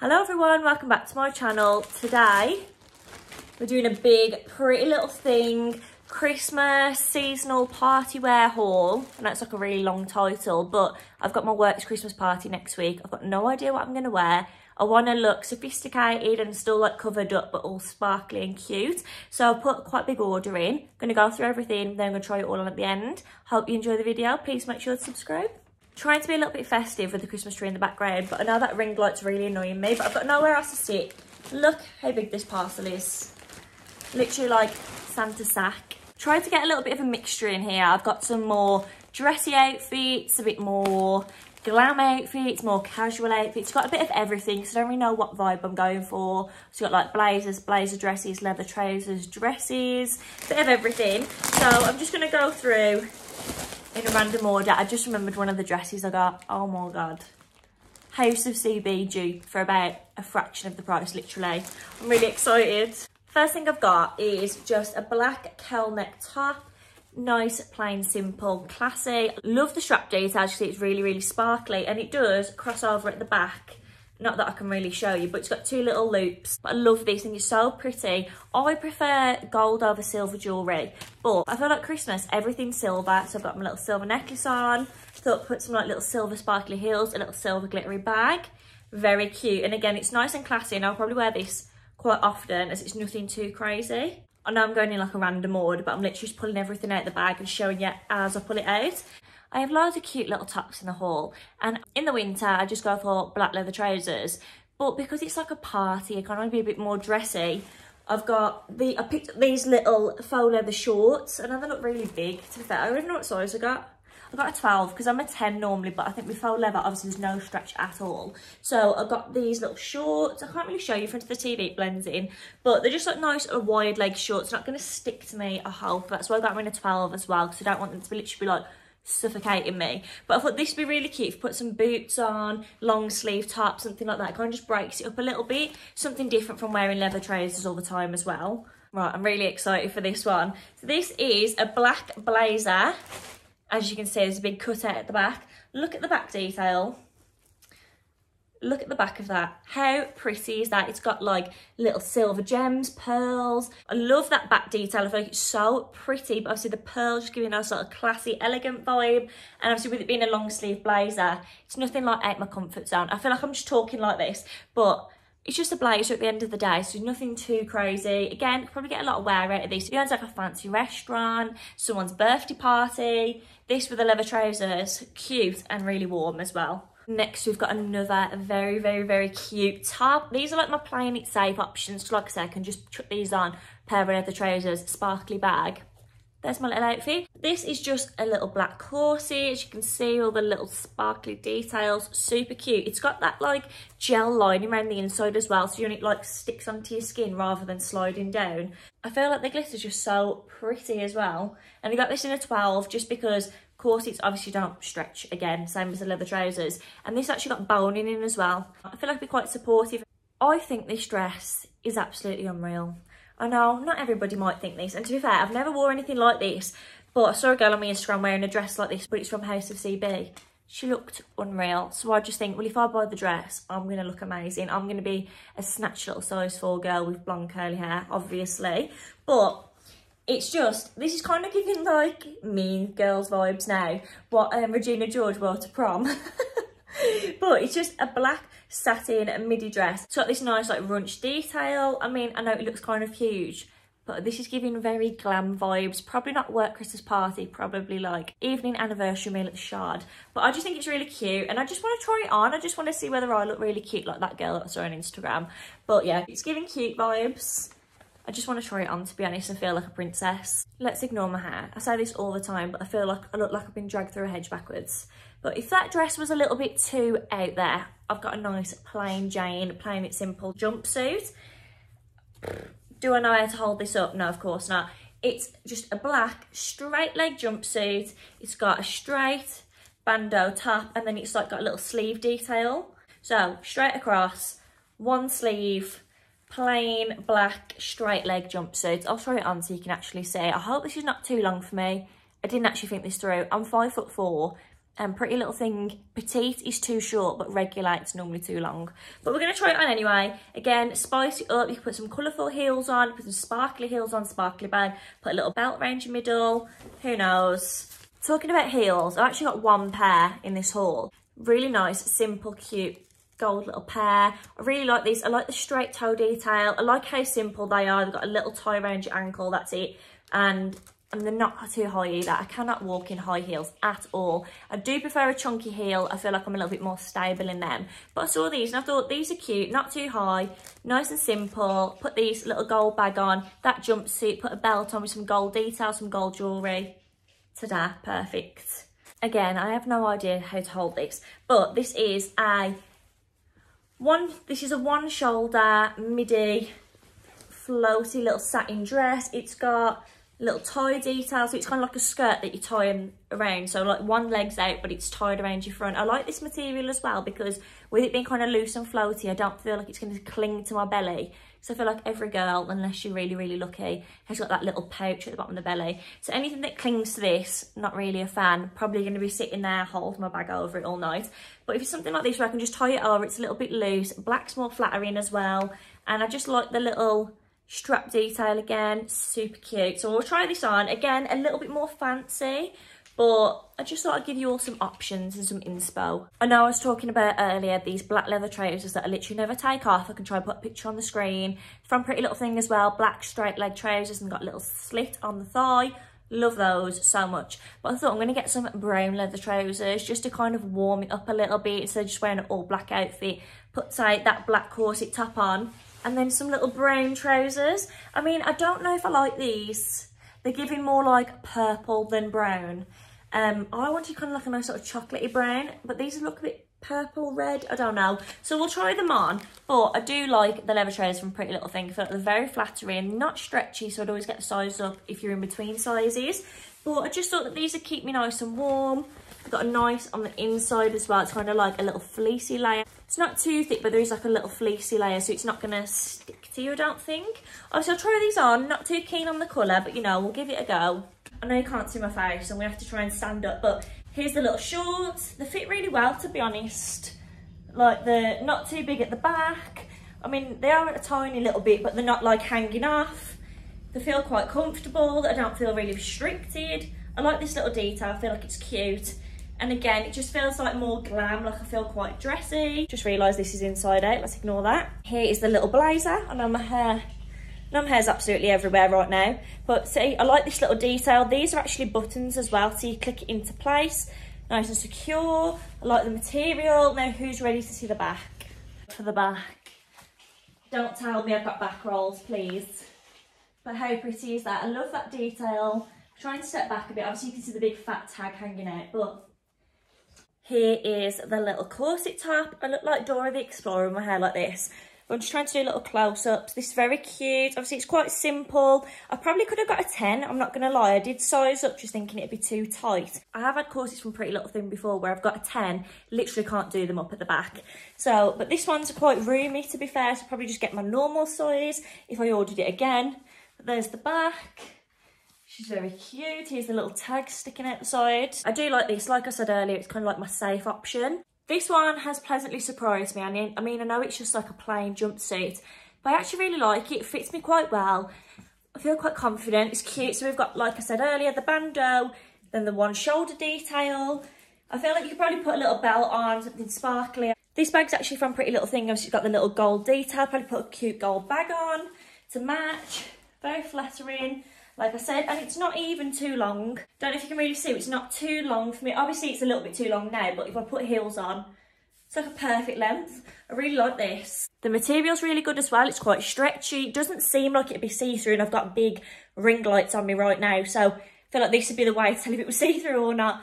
Hello everyone, welcome back to my channel. Today, we're doing a big, pretty little thing, Christmas seasonal party wear haul. And that's like a really long title, but I've got my work's Christmas party next week. I've got no idea what I'm gonna wear. I want to look sophisticated and still like covered up but all sparkly and cute. So I'll put quite a big order in. Going to go through everything, then I'm to try it all on at the end. Hope you enjoy the video. Please make sure to subscribe trying to be a little bit festive with the Christmas tree in the background, but I know that ring light's really annoying me, but I've got nowhere else to sit. Look how big this parcel is. Literally like Santa sack. Trying to get a little bit of a mixture in here. I've got some more dressy outfits, a bit more glam outfits, more casual outfits. Got a bit of everything, so I don't really know what vibe I'm going for. So got like blazers, blazer dresses, leather trousers, dresses, bit of everything. So I'm just gonna go through in a random order. I just remembered one of the dresses I got. Oh my God. House of CB dupe for about a fraction of the price, literally. I'm really excited. First thing I've got is just a black cowl neck top. Nice, plain, simple, classy. Love the strap detail, actually it's really, really sparkly and it does cross over at the back not that I can really show you, but it's got two little loops. But I love these things, it's so pretty. I prefer gold over silver jewellery, but I feel like Christmas, everything's silver. So I've got my little silver necklace on, thought put some like little silver sparkly heels, a little silver glittery bag. Very cute. And again, it's nice and classy and I'll probably wear this quite often as it's nothing too crazy. I know I'm going in like a random order, but I'm literally just pulling everything out of the bag and showing you as I pull it out. I have loads of cute little tops in the haul and in the winter I just go for black leather trousers but because it's like a party I kind of want to be a bit more dressy I've got the I picked up these little faux leather shorts and they look really big to be fair I don't know what size I got I got a 12 because I'm a 10 normally, but I think with faux leather, obviously there's no stretch at all. So I got these little shorts. I can't really show you in front of the TV, it blends in, but they're just like nice a wide leg shorts. Not going to stick to me, I hope. That's why I got them in a 12 as well, because I don't want them to be literally like suffocating me. But I thought this would be really cute if put some boots on, long sleeve top, something like that. Kind of just breaks it up a little bit. Something different from wearing leather trousers all the time as well. Right, I'm really excited for this one. So this is a black blazer. As you can see, there's a big cutout at the back. Look at the back detail look at the back of that how pretty is that it's got like little silver gems pearls i love that back detail i feel like it's so pretty but obviously the pearls just giving us sort of classy elegant vibe and obviously with it being a long sleeve blazer it's nothing like out my comfort zone i feel like i'm just talking like this but it's just a blazer at the end of the day, so nothing too crazy. Again, probably get a lot of wear out of this. If you're like a fancy restaurant, someone's birthday party, this with the leather trousers, cute and really warm as well. Next, we've got another very, very, very cute top. These are like my playing it safe options. Like I said, I can just chuck these on, pair of leather trousers, sparkly bag. There's my little outfit. This is just a little black corset. As you can see, all the little sparkly details. Super cute. It's got that like gel lining around the inside as well. So you it like sticks onto your skin rather than sliding down. I feel like the glitter's just so pretty as well. And I got this in a 12 just because Corsets obviously don't stretch again, same as the leather trousers. And this actually got boning in as well. I feel like it'd be quite supportive. I think this dress is absolutely unreal. I know, not everybody might think this. And to be fair, I've never wore anything like this. But I saw a girl on my Instagram wearing a dress like this, but it's from House of CB. She looked unreal. So I just think, well, if I buy the dress, I'm going to look amazing. I'm going to be a snatch little size 4 girl with blonde curly hair, obviously. But it's just, this is kind of giving like mean girls vibes now, what um, Regina George wore to prom. but it's just a black satin midi dress. It's got this nice like runch detail. I mean, I know it looks kind of huge, but this is giving very glam vibes. Probably not work Christmas party, probably like evening anniversary meal at the Shard. But I just think it's really cute and I just want to try it on. I just want to see whether I look really cute like that girl that I saw on Instagram. But yeah, it's giving cute vibes. I just want to try it on to be honest and feel like a princess. Let's ignore my hair. I say this all the time, but I feel like I look like I've been dragged through a hedge backwards. But if that dress was a little bit too out there, I've got a nice plain Jane, plain it simple jumpsuit. Do I know how to hold this up? No, of course not. It's just a black straight leg jumpsuit. It's got a straight bandeau top and then it's like got a little sleeve detail. So straight across, one sleeve, plain black straight leg jumpsuits. I'll throw it on so you can actually see. I hope this is not too long for me. I didn't actually think this through. I'm five foot four and Pretty Little Thing Petite is too short, but regular it's normally too long. But we're going to try it on anyway. Again, spice it up. You can put some colourful heels on, put some sparkly heels on, sparkly bag, put a little belt around your middle. Who knows? Talking about heels, I've actually got one pair in this haul. Really nice, simple, cute gold little pair. I really like these. I like the straight toe detail. I like how simple they are. They've got a little tie around your ankle, that's it. And and they're not too high either. I cannot walk in high heels at all. I do prefer a chunky heel. I feel like I'm a little bit more stable in them. But I saw these and I thought these are cute, not too high, nice and simple. Put these little gold bag on, that jumpsuit, put a belt on with some gold details, some gold jewellery. Ta-da, perfect. Again, I have no idea how to hold this, but this is a one, this is a one shoulder midi floaty little satin dress. It's got little tie detail. So it's kind of like a skirt that you tie around. So like one leg's out, but it's tied around your front. I like this material as well because with it being kind of loose and floaty, I don't feel like it's going to cling to my belly. So I feel like every girl, unless you're really, really lucky, has got that little pouch at the bottom of the belly. So anything that clings to this, not really a fan. Probably going to be sitting there, holding my bag over it all night. But if it's something like this where I can just tie it over, it's a little bit loose. Black's more flattering as well. And I just like the little strap detail again super cute so we'll try this on again a little bit more fancy but I just thought I'd give you all some options and some inspo. I know I was talking about earlier these black leather trousers that I literally never take off. I can try and put a picture on the screen. From Pretty Little Thing as well, black straight leg trousers and got a little slit on the thigh. Love those so much. But I thought I'm going to get some brown leather trousers just to kind of warm it up a little bit instead of just wearing an all black outfit. Put, say, that black corset top on and then some little brown trousers. I mean, I don't know if I like these. They're giving more like purple than brown. Um, I wanted kind of like a nice sort of chocolatey brown, but these look a bit purple, red, I don't know. So we'll try them on, but I do like the leather trousers from Pretty Little Thing. I feel like they're very flattering, not stretchy, so I'd always get the size up if you're in between sizes. But I just thought that these would keep me nice and warm. Got a nice on the inside as well. It's kind of like a little fleecy layer. It's not too thick, but there is like a little fleecy layer, so it's not going to stick to you, I don't think. I'll try these on. Not too keen on the colour, but, you know, we'll give it a go. I know you can't see my face, going to have to try and stand up, but here's the little shorts. They fit really well, to be honest. Like, they're not too big at the back. I mean, they are a tiny little bit, but they're not, like, hanging off. They feel quite comfortable. I don't feel really restricted. I like this little detail. I feel like it's cute. And again, it just feels like more glam, like I feel quite dressy. Just realised this is inside out, let's ignore that. Here is the little blazer. I know my hair, my hair's absolutely everywhere right now. But see, I like this little detail. These are actually buttons as well, so you click it into place. Nice and secure. I like the material. Now, who's ready to see the back? For the back. Don't tell me I've got back rolls, please. But how pretty is that? I love that detail. Try and step back a bit. Obviously, you can see the big fat tag hanging out, but here is the little corset top. I look like Dora the Explorer with my hair like this. I'm just trying to do a little close-ups. This is very cute. Obviously, it's quite simple. I probably could have got a 10. I'm not going to lie. I did size up just thinking it'd be too tight. I have had corsets from Pretty Little Thing before where I've got a 10. Literally can't do them up at the back. So, but this one's quite roomy, to be fair. So, probably just get my normal size if I ordered it again. But there's the back. She's very cute. Here's the little tag sticking out the side. I do like this. Like I said earlier, it's kind of like my safe option. This one has pleasantly surprised me. I mean, I mean, I know it's just like a plain jumpsuit, but I actually really like it. It fits me quite well. I feel quite confident. It's cute. So we've got, like I said earlier, the bandeau, then the one shoulder detail. I feel like you could probably put a little belt on, something sparkly. This bag's actually from Pretty Little Thing. She's got the little gold detail. Probably put a cute gold bag on to match. Very flattering like I said, and it's not even too long. Don't know if you can really see, it's not too long for me. Obviously, it's a little bit too long now, but if I put heels on, it's like a perfect length. I really like this. The material's really good as well. It's quite stretchy. It doesn't seem like it'd be see-through, and I've got big ring lights on me right now, so I feel like this would be the way to tell if it was see-through or not.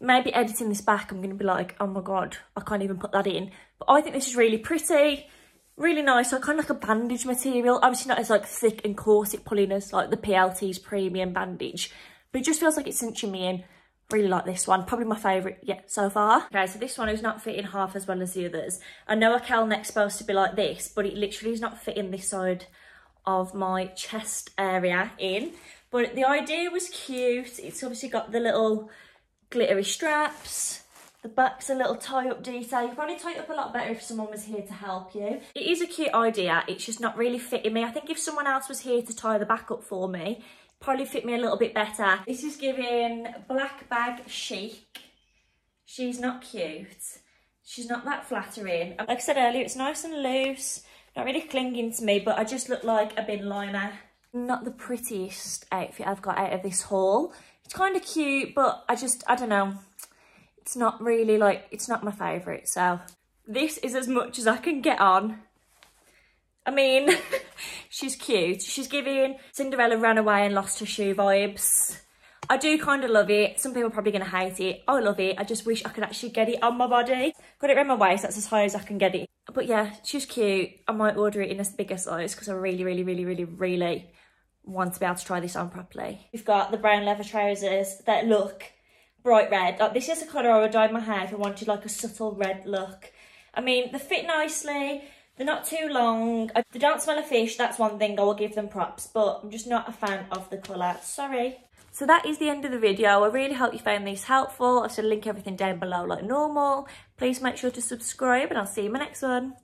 Maybe editing this back, I'm going to be like, oh my God, I can't even put that in. But I think this is really pretty really nice so kind of like a bandage material. Obviously not as like thick and corset pulling as like the plt's premium bandage but it just feels like it's cinching me in really like this one. Probably my favorite yet so far. Okay so this one is not fitting half as well as the others. I know a cowl neck's supposed to be like this but it literally is not fitting this side of my chest area in. But the idea was cute. It's obviously got the little glittery straps The back's a little tie-up detail. You probably tie it up a lot better if someone was here to help you. It is a cute idea. It's just not really fitting me. I think if someone else was here to tie the back up for me, probably fit me a little bit better. This is giving black bag chic. She's not cute. She's not that flattering. Like I said earlier, it's nice and loose. Not really clinging to me, but I just look like a bin liner. Not the prettiest outfit I've got out of this haul. It's kind of cute, but I just, I don't know it's not really like, it's not my favourite. So this is as much as I can get on. I mean, she's cute. She's giving Cinderella ran away and lost her shoe vibes. I do kind of love it. Some people are probably going to hate it. I love it. I just wish I could actually get it on my body. Got it around my waist. That's as high as I can get it. But yeah, she's cute. I might order it in a bigger size because I really, really, really, really, really want to be able to try this on properly. We've got the brown leather trousers that look bright red. Like this is the colour I would dye my hair if I wanted like a subtle red look. I mean, they fit nicely. They're not too long. They don't smell of fish. That's one thing. I will give them props. But I'm just not a fan of the colour. Sorry. So that is the end of the video. I really hope you found these helpful. I'll link everything down below like normal. Please make sure to subscribe and I'll see you in my next one.